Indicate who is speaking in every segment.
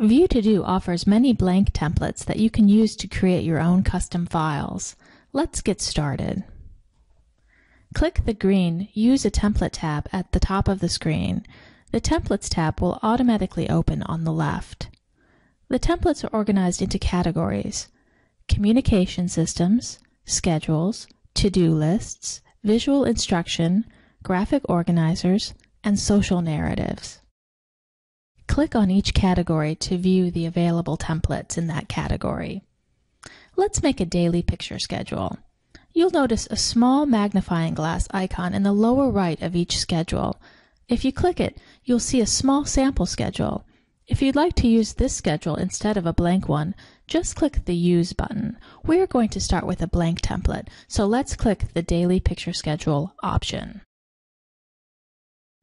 Speaker 1: View2do offers many blank templates that you can use to create your own custom files. Let's get started. Click the green Use a Template tab at the top of the screen. The Templates tab will automatically open on the left. The templates are organized into categories communication systems, schedules, to-do lists, visual instruction, graphic organizers, and social narratives. Click on each category to view the available templates in that category. Let's make a daily picture schedule. You'll notice a small magnifying glass icon in the lower right of each schedule. If you click it, you'll see a small sample schedule. If you'd like to use this schedule instead of a blank one, just click the Use button. We're going to start with a blank template, so let's click the Daily Picture Schedule option.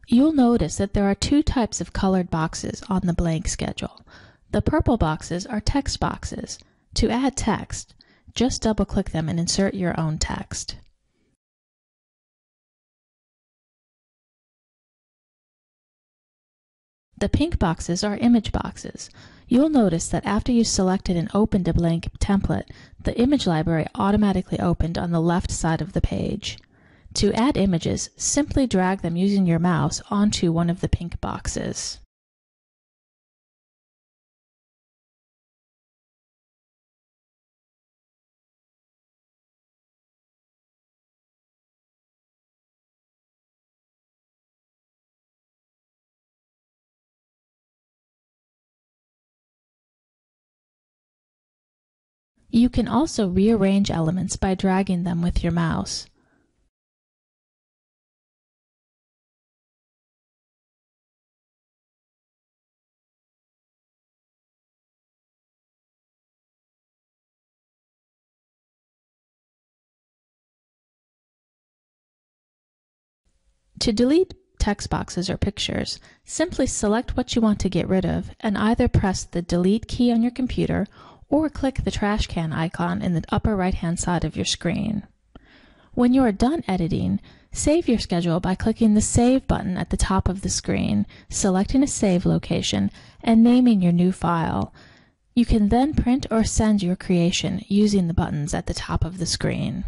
Speaker 1: You'll notice that there are two types of colored boxes on the blank schedule. The purple boxes are text boxes. To add text, just double-click them and insert your own text. The pink boxes are image boxes. You'll notice that after you selected and opened a blank template, the image library automatically opened on the left side of the page. To add images, simply drag them using your mouse onto one of the pink boxes. You can also rearrange elements by dragging them with your mouse. To delete text boxes or pictures, simply select what you want to get rid of and either press the Delete key on your computer or click the trash can icon in the upper right hand side of your screen. When you are done editing, save your schedule by clicking the Save button at the top of the screen, selecting a save location, and naming your new file. You can then print or send your creation using the buttons at the top of the screen.